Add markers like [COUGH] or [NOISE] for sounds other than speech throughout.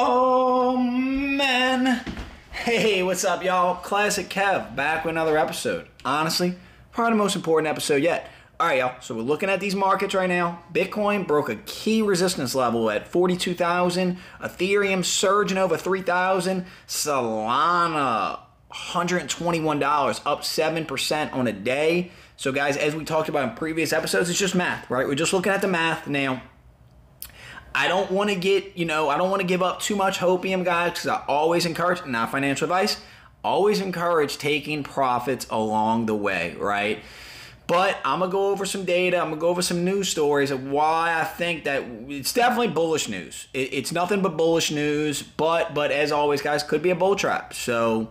Oh man. Hey, what's up, y'all? Classic Kev back with another episode. Honestly, probably the most important episode yet. All right, y'all. So we're looking at these markets right now. Bitcoin broke a key resistance level at 42,000. Ethereum surging over 3,000. Solana $121, up 7% on a day. So, guys, as we talked about in previous episodes, it's just math, right? We're just looking at the math now. I don't want to get, you know, I don't want to give up too much hopium, guys, because I always encourage, not financial advice, always encourage taking profits along the way, right? But I'm gonna go over some data. I'm gonna go over some news stories of why I think that it's definitely bullish news. It, it's nothing but bullish news. But but as always, guys, could be a bull trap. So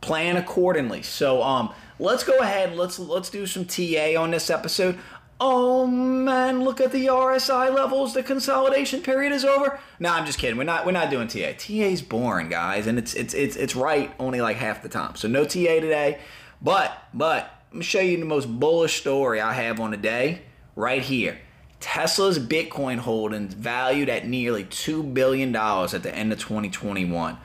plan accordingly. So um, let's go ahead. Let's let's do some TA on this episode. Oh man, look at the RSI levels. The consolidation period is over. No, I'm just kidding. We're not we're not doing TA. TA's boring, guys, and it's it's it's it's right only like half the time. So no TA today. But but I'm gonna show you the most bullish story I have on the day right here. Tesla's Bitcoin holdings valued at nearly $2 billion at the end of 2021.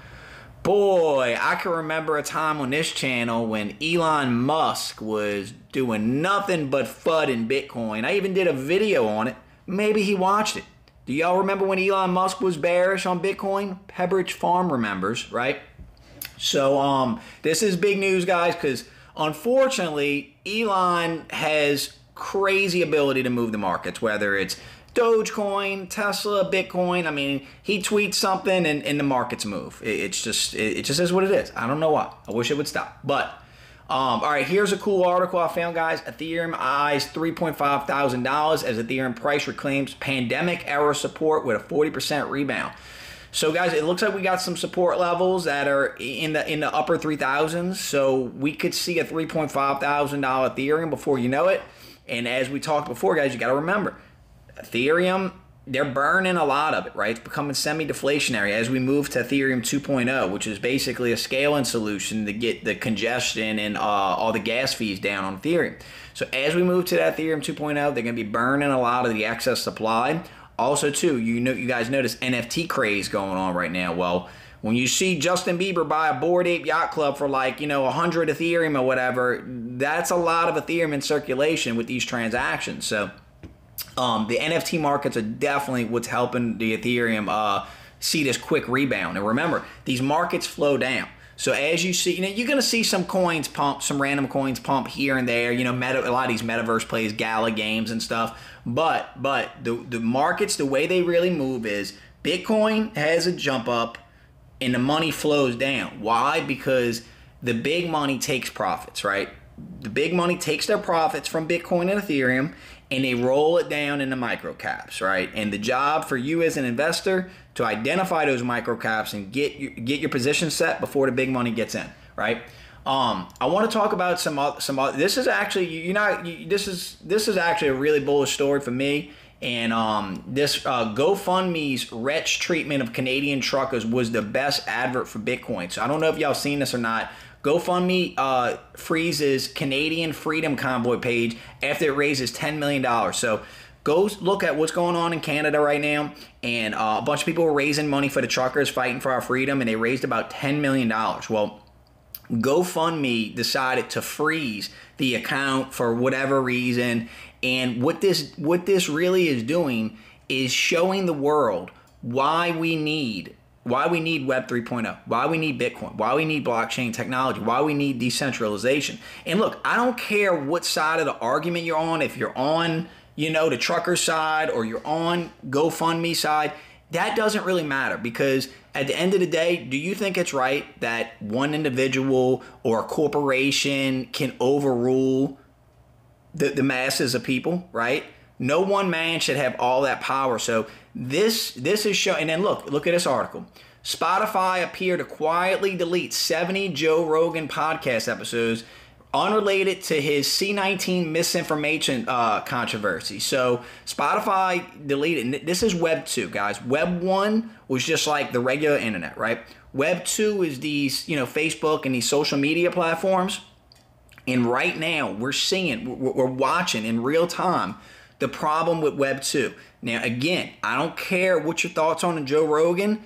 Boy, I can remember a time on this channel when Elon Musk was doing nothing but FUD in Bitcoin. I even did a video on it. Maybe he watched it. Do y'all remember when Elon Musk was bearish on Bitcoin? Pepperidge Farm remembers, right? So um, this is big news, guys, because unfortunately, Elon has crazy ability to move the markets, whether it's Dogecoin, Tesla, Bitcoin. I mean, he tweets something and, and the markets move. It, it's just it, it, just is what it is. I don't know why. I wish it would stop. But um, all right, here's a cool article I found, guys. Ethereum eyes $3.5 thousand as Ethereum price reclaims pandemic era support with a 40% rebound. So guys, it looks like we got some support levels that are in the in the upper 3000s. So we could see a $3.5 thousand Ethereum before you know it. And as we talked before, guys, you got to remember Ethereum, they're burning a lot of it, right? It's becoming semi deflationary as we move to Ethereum 2.0, which is basically a scaling solution to get the congestion and uh, all the gas fees down on Ethereum. So as we move to that Ethereum 2.0, they're going to be burning a lot of the excess supply. Also, too, you know, you guys notice NFT craze going on right now. Well, when you see Justin Bieber buy a Bored Ape Yacht Club for like, you know, 100 Ethereum or whatever, that's a lot of Ethereum in circulation with these transactions. So um, the NFT markets are definitely what's helping the Ethereum uh, see this quick rebound. And remember, these markets flow down. So as you see, you know, you're going to see some coins pump, some random coins pump here and there. You know, meta, a lot of these metaverse plays, Gala games and stuff. But but the the markets, the way they really move is Bitcoin has a jump up, and the money flows down. Why? Because the big money takes profits, right? The big money takes their profits from Bitcoin and Ethereum, and they roll it down into micro caps, right? And the job for you as an investor to identify those micro caps and get your, get your position set before the big money gets in, right? Um, I want to talk about some some. This is actually you know this is this is actually a really bullish story for me. And um, this uh, GoFundMe's wretch treatment of Canadian truckers was the best advert for Bitcoin. So I don't know if y'all seen this or not, GoFundMe uh, freezes Canadian Freedom Convoy page after it raises $10 million. So go look at what's going on in Canada right now. And uh, a bunch of people raising money for the truckers fighting for our freedom, and they raised about $10 million. Well, GoFundMe decided to freeze the account for whatever reason. And what this what this really is doing is showing the world why we need why we need Web 3.0, why we need Bitcoin, why we need blockchain technology, why we need decentralization. And look, I don't care what side of the argument you're on, if you're on, you know, the trucker side or you're on GoFundMe side, that doesn't really matter because at the end of the day, do you think it's right that one individual or a corporation can overrule the, the masses of people, right? No one man should have all that power. So this this is showing. And then look, look at this article. Spotify appeared to quietly delete 70 Joe Rogan podcast episodes unrelated to his C19 misinformation uh, controversy. So Spotify deleted. This is Web 2, guys. Web 1 was just like the regular internet, right? Web 2 is these, you know, Facebook and these social media platforms. And right now, we're seeing, we're watching in real time the problem with Web 2. Now, again, I don't care what your thoughts on Joe Rogan.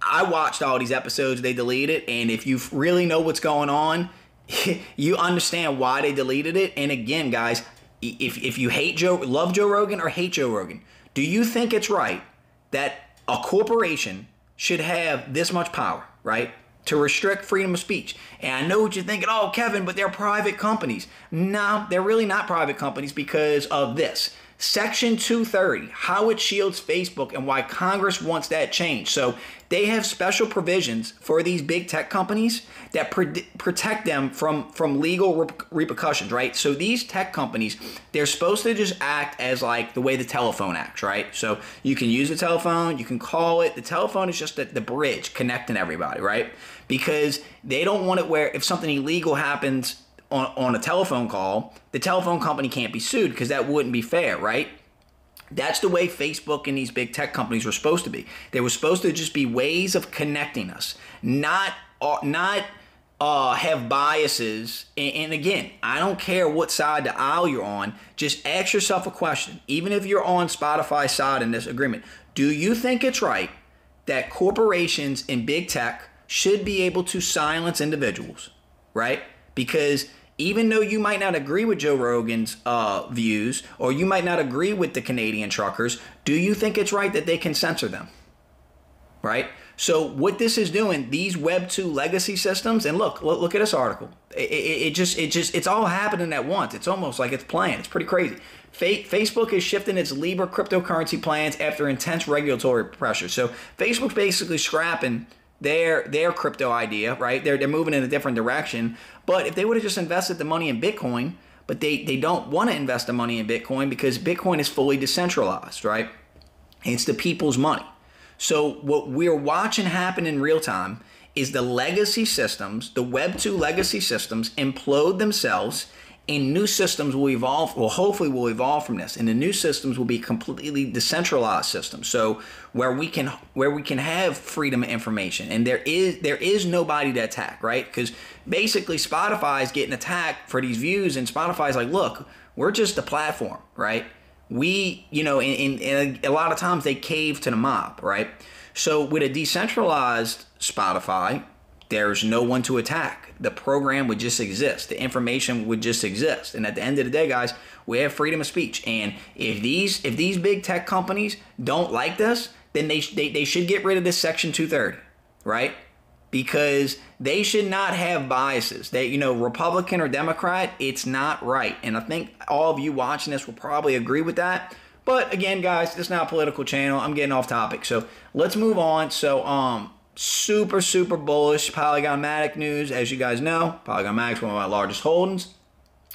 I watched all these episodes they deleted, and if you really know what's going on, [LAUGHS] you understand why they deleted it. And again, guys, if if you hate Joe, love Joe Rogan or hate Joe Rogan, do you think it's right that a corporation should have this much power, right? To restrict freedom of speech. And I know what you're thinking, oh, Kevin, but they're private companies. No, they're really not private companies because of this. Section 230, how it shields Facebook and why Congress wants that changed. So they have special provisions for these big tech companies that pre- protect them from, from legal rep- repercussions, right? So these tech companies, they're supposed to just act as like the way the telephone acts, right? So you can use the telephone, you can call it. The telephone is just the, the bridge connecting everybody, right? Because they don't want it where if something illegal happens on, on a telephone call, the telephone company can't be sued because that wouldn't be fair, right? That's the way Facebook and these big tech companies were supposed to be. They were supposed to just be ways of connecting us, not uh, not uh, have biases. And, and again, I don't care what side the aisle you're on. Just ask yourself a question. Even if you're on Spotify side in this agreement, do you think it's right that corporations in big tech should be able to silence individuals, right? Because even though you might not agree with Joe Rogan's uh, views or you might not agree with the Canadian truckers, do you think it's right that they can censor them? Right? So what this is doing, these Web two legacy systems, and look, look, look at this article. It, it, it, just, it just, it's all happening at once. It's almost like it's playing. It's pretty crazy. Facebook is shifting its Libra cryptocurrency plans after intense regulatory pressure. So Facebook's basically scrapping their their crypto idea, right? They're they're moving in a different direction. But if they would have just invested the money in Bitcoin, but they they don't want to invest the money in Bitcoin because Bitcoin is fully decentralized, right? It's the people's money. So what we're watching happen in real time is the legacy systems, the Web 2 legacy systems implode themselves and new systems will evolve well hopefully will evolve from this. And the new systems will be completely decentralized systems. So where we can where we can have freedom of information. And there is there is nobody to attack right? Because basically spotify is getting attacked for these views and spotify's like look we're just a platform right? We you know in, in, in a lot of times they cave to the mob right? So with a decentralized spotify there's no one to attack. The program would just exist. The information would just exist. And at the end of the day, guys, we have freedom of speech. And if these if these big tech companies don't like this, then they they, they should get rid of this section 230, right? Because they should not have biases. That you know, Republican or Democrat, it's not right. And I think all of you watching this will probably agree with that. But again, guys, this is not a political channel. I'm getting off topic. So let's move on. So um super, super bullish Polygon Matic news. As you guys know, Polygon Matic is one of my largest holdings.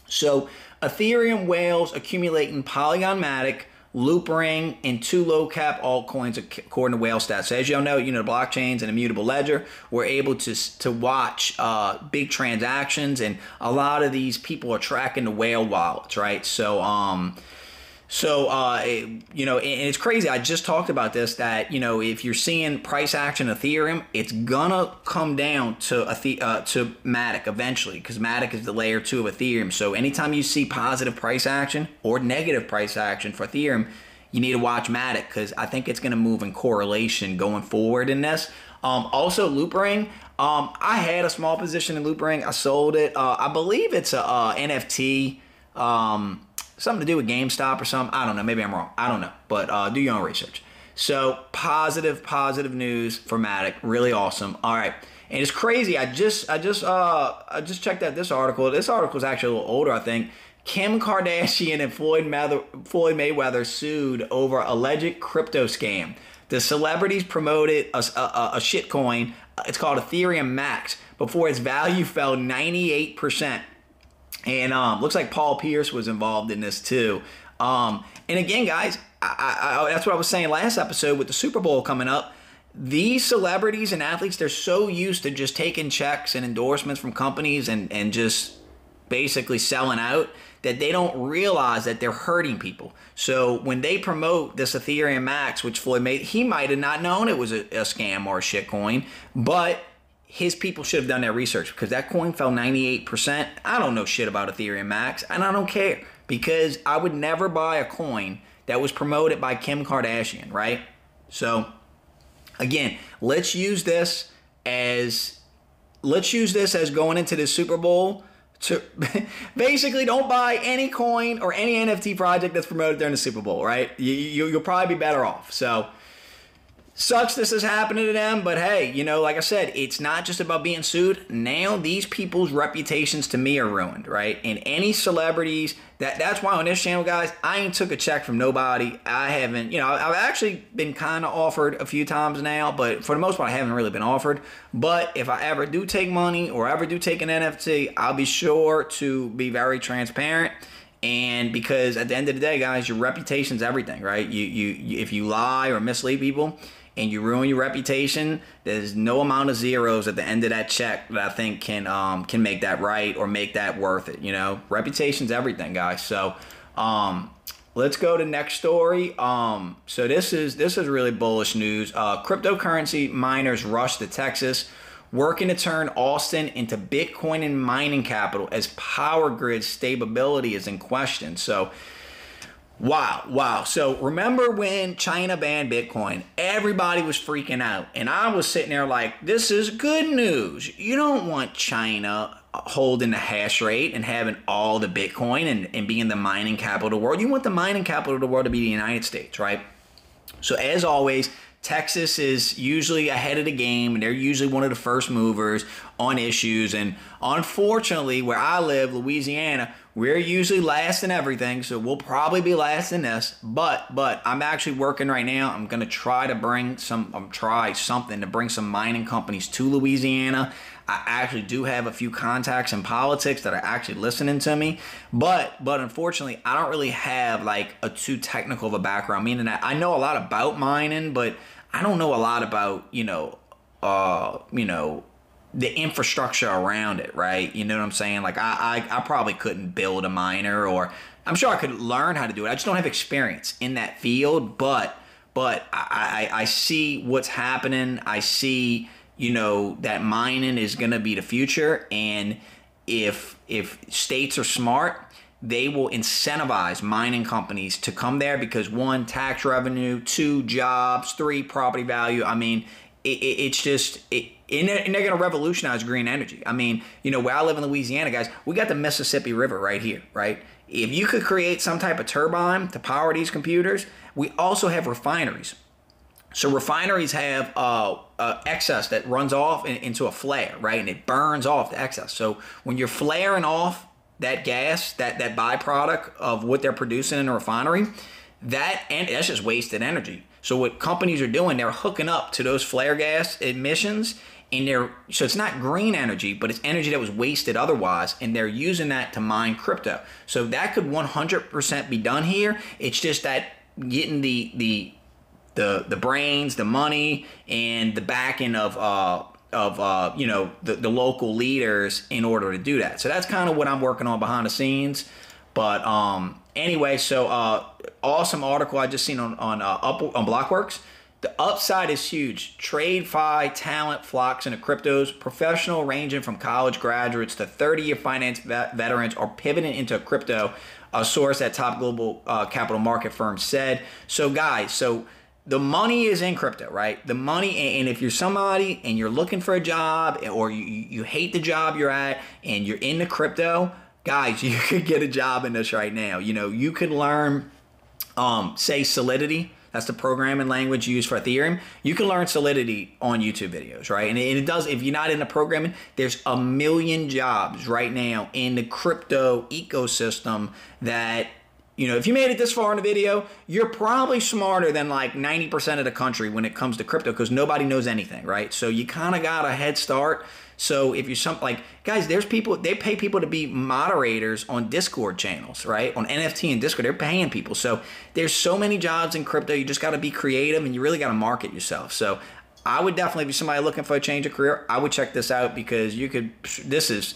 So Ethereum whales accumulating Polygon Matic, Loopring, and two low cap altcoins according to whale stats. So as y'all know, you know, blockchains and immutable ledger, we're able to, to watch uh, big transactions and a lot of these people are tracking the whale wallets, right? So, um, so, uh, you know, and it's crazy. I just talked about this that, you know, if you're seeing price action Ethereum, it's to come down to uh, to Matic eventually because Matic is the layer two of Ethereum. So, anytime you see positive price action or negative price action for Ethereum, you need to watch Matic because I think it's going to move in correlation going forward in this. Um, also, Loopring. Um, I had a small position in Loopring. I sold it. Uh, I believe it's a uh, NFT. Um, something to do with GameStop or something. I don't know. Maybe I'm wrong. I don't know. But uh, do your own research. So positive, positive news for Matic. Really awesome. All right. And it's crazy. I just, I just, uh, I just checked out this article. This article is actually a little older, I think. Kim Kardashian and Floyd, Mather, Floyd Mayweather sued over alleged crypto scam. The celebrities promoted a, a, a shitcoin. It's called Ethereum Max before its value fell 98%. And um, looks like Paul Pierce was involved in this too. Um, and again, guys, I, I, that's what I was saying last episode with the Super Bowl coming up. These celebrities and athletes, they're so used to just taking checks and endorsements from companies and, and just basically selling out that they don't realize that they're hurting people. So when they promote this Ethereum Max, which Floyd made, he might have not known it was a, a scam or a shitcoin, but his people should have done their research because that coin fell 98%. I don't know shit about Ethereum Max, and I don't care because I would never buy a coin that was promoted by Kim Kardashian, right? So again, let's use this as let's use this as going into the Super Bowl to [LAUGHS] basically don't buy any coin or any NFT project that's promoted during the Super Bowl, right? You, you, you'll probably be better off. So Sucks this is happening to them, but hey, you know, like I said, it's not just about being sued. Now these people's reputations to me are ruined, right? And any celebrities that that's why on this channel, guys, I ain't took a check from nobody. I haven't, you know, I've actually been kind of offered a few times now, but for the most part, I haven't really been offered. But if I ever do take money or ever do take an NFT, I'll be sure to be very transparent and because at the end of the day guys your reputation's everything right you, you if you lie or mislead people and you ruin your reputation, there's no amount of zeros at the end of that check that I think can um, can make that right or make that worth it. You know, reputation's everything, guys. So um, let's go to next story. Um, so this is this is really bullish news. Uh, cryptocurrency miners rush to Texas, working to turn Austin into Bitcoin and mining capital as power grid stability is in question. So Wow, wow. So remember when China banned Bitcoin? Everybody was freaking out. And I was sitting there like, this is good news. You don't want China holding the hash rate and having all the Bitcoin and, and being the mining capital of the world. You want the mining capital of the world to be the United States, right? So as always, Texas is usually ahead of the game and they're usually one of the first movers on issues. And unfortunately, where I live, Louisiana, we're usually last in everything, so we'll probably be last in this. But but I'm actually working right now. I'm gonna try to bring some um, try something to bring some mining companies to Louisiana. I actually do have a few contacts in politics that are actually listening to me, but but unfortunately, I don't really have like a too technical of a background. Meaning that I know a lot about mining, but I don't know a lot about you know uh you know the infrastructure around it, right? You know what I'm saying? Like I, I, I probably couldn't build a miner, or I'm sure I could learn how to do it. I just don't have experience in that field, but but I, I, I see what's happening. I see you know that mining is going to be the future, and if if states are smart, they will incentivize mining companies to come there because one, tax revenue, two, jobs, three, property value. I mean, it, it, it's just it, and they're, going to revolutionize green energy. I mean, you know, where I live in Louisiana, guys, we got the Mississippi River right here, right? If you could create some type of turbine to power these computers, we also have refineries. So refineries have uh, uh, excess that runs off in, into a flare, right? And it burns off the excess. So when you're flaring off that gas, that that byproduct of what they're producing in a refinery, that and that's just wasted energy. So what companies are doing, they're hooking up to those flare gas emissions and they're so it's not green energy but it's energy that was wasted otherwise and they're using that to mine crypto. So that could 100% be done here. It's just that getting the the the the brains the money and the backing of uh of uh you know the, the local leaders in order to do that. So that's kind of what i'm working on behind the scenes but um anyway so uh awesome article i just seen on on uh, up on blockworks the upside is huge. Trade TradFi talent flocks into cryptos. Professional ranging from college graduates to 30-year finance vet- veterans are pivoting into crypto. A source at top global uh, capital market firm said. So, guys, so the money is in crypto, right? The money, and if you're somebody and you're looking for a job, or you, you hate the job you're at, and you're into crypto, guys, [LAUGHS] you could get a job in this right now. You know, you could learn, um, say, Solidity that's the programming language used for Ethereum. You can learn Solidity on YouTube videos, right? And it does, if you're not into programming, there's a million jobs right now in the crypto ecosystem that you know, if you made it this far in the video, you're probably smarter than like 90% of the country when it comes to crypto because nobody knows anything, right? So you kind of got a head start. So if you're some like guys, there's people they pay people to be moderators on Discord channels, right? On NFT and Discord, they're paying people. So there's so many jobs in crypto. You just got to be creative and you really got to market yourself. So I would definitely be somebody looking for a change of career. I would check this out because you could. This is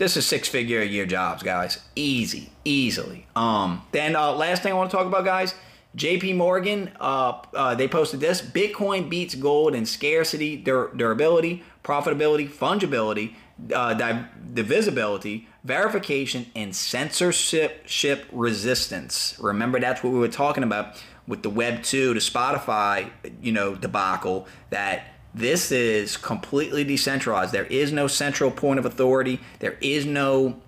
this is six figure a year jobs, guys. Easy, easily. Um, then uh, last thing I want to talk about, guys. JP Morgan, uh, uh, they posted this Bitcoin beats gold in scarcity, dur- durability, profitability, fungibility, uh, divisibility, verification, and censorship resistance. Remember, that's what we were talking about with the Web 2 to Spotify, you know, debacle that this is completely decentralized. There is no central point of authority. There is no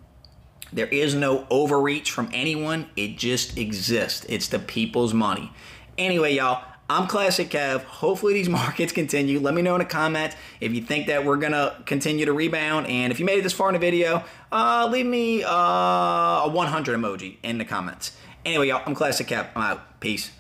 there is no overreach from anyone. It just exists. It's the people's money. Anyway, y'all, I'm Classic Kev. Hopefully these [LAUGHS] markets continue. Let me know in the comments if you think that we're gonna continue to rebound. And if you made it this far in the video, uh, leave me uh, a 100 emoji in the comments. Anyway, y'all, I'm Classic Kev. I'm out. Peace.